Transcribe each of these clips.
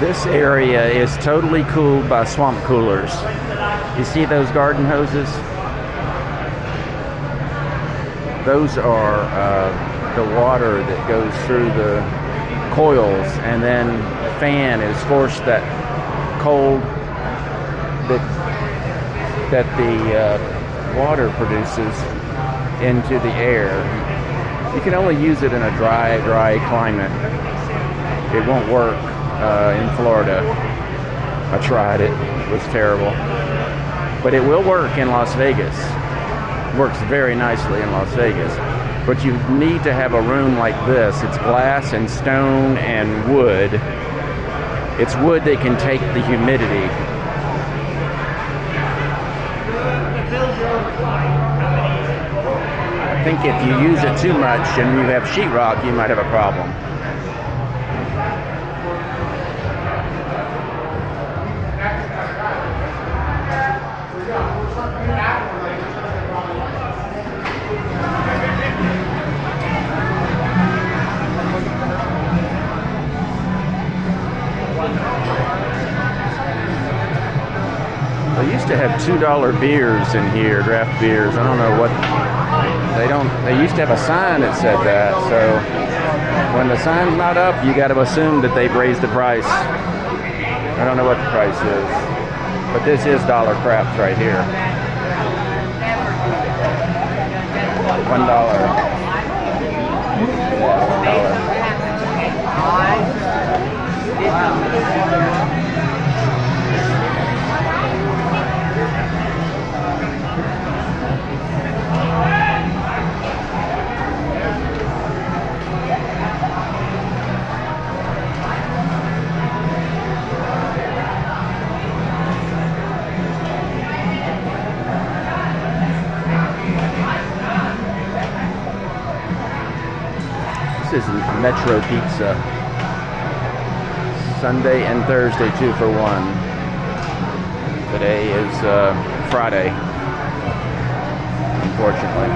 This area is totally cooled by swamp coolers. You see those garden hoses? Those are uh, the water that goes through the coils, and then the fan is forced that cold that that the uh, water produces into the air. You can only use it in a dry, dry climate. It won't work uh, in Florida. I tried it; it was terrible. But it will work in Las Vegas. Works very nicely in Las Vegas. But you need to have a room like this. It's glass and stone and wood. It's wood that can take the humidity. I think if you use it too much and you have sheetrock, you might have a problem. They used to have two dollar beers in here, draft beers. I don't know what they don't. They used to have a sign that said that. So when the sign's not up, you got to assume that they've raised the price. I don't know what the price is, but this is dollar craps right here. One dollar. Yeah, one dollar. Metro Pizza. Sunday and Thursday, two for one. Today is uh, Friday, unfortunately.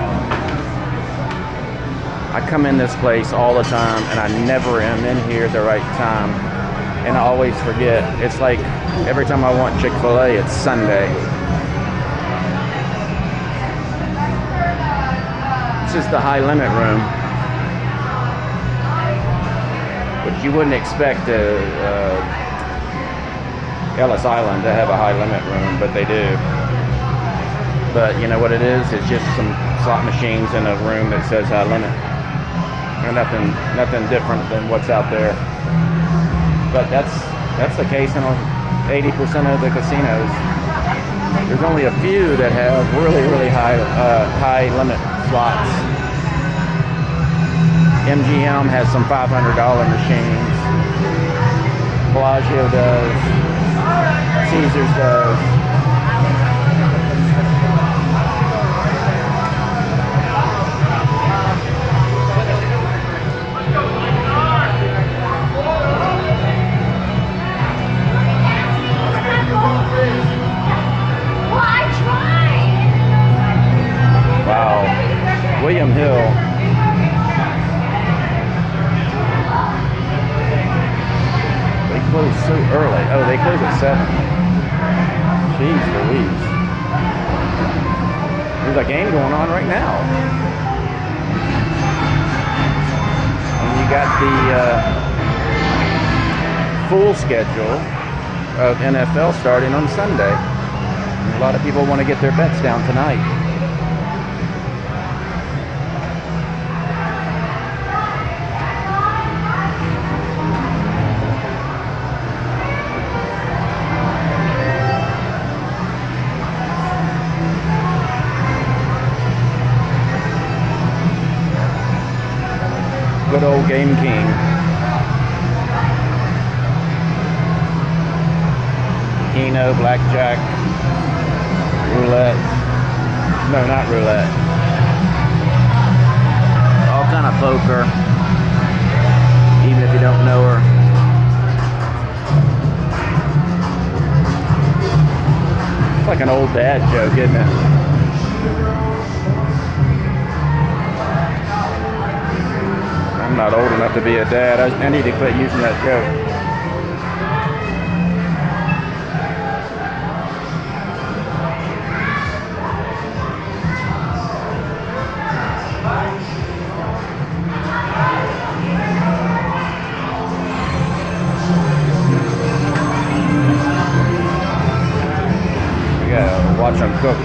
I come in this place all the time and I never am in here at the right time. And I always forget. It's like every time I want Chick fil A, it's Sunday. This is the high limit room. But you wouldn't expect uh, uh, Ellis Island to have a high limit room, but they do. But you know what it is? It's just some slot machines in a room that says high limit. Nothing, nothing different than what's out there. But that's that's the case in 80% of the casinos. There's only a few that have really, really high, uh, high limit slots. MGM has some $500 machines. Bellagio does. Caesars does. Early. Oh, they close at 7. Jeez Louise. There's a game going on right now. And you got the uh, full schedule of NFL starting on Sunday. A lot of people want to get their bets down tonight. casino, blackjack, roulette. No, not roulette. All kind of poker, even if you don't know her. It's like an old dad joke, isn't it? I'm not old enough to be a dad. I, I need to quit using that joke. Gotta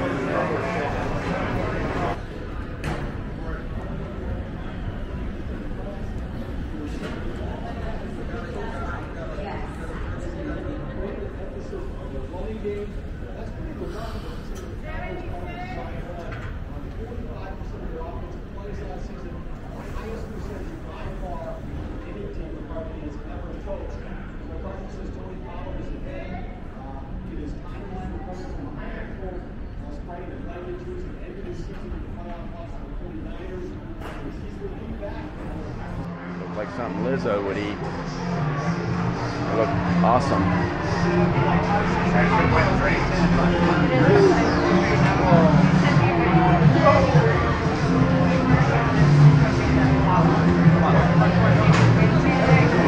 watch something Lizzo would eat. They look awesome.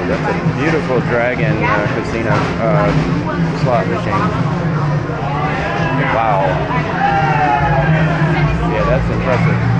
That's a beautiful dragon uh, casino uh, slot machine. Wow. Yeah, that's impressive.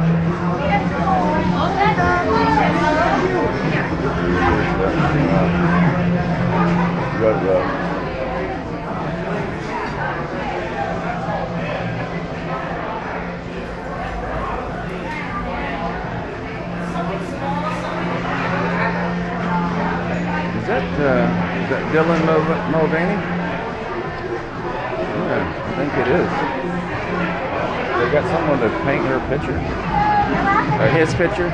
Good, uh, Is that, uh, is that Dylan Mul- Mulvaney? Yeah, I think it is. They got someone to paint her picture. Or his picture.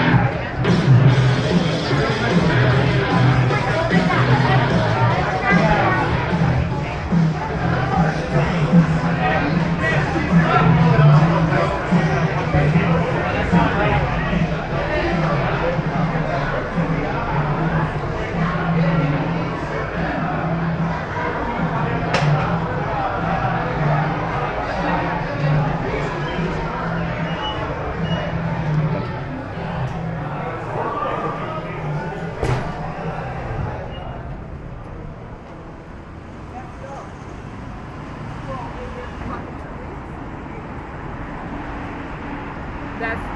That's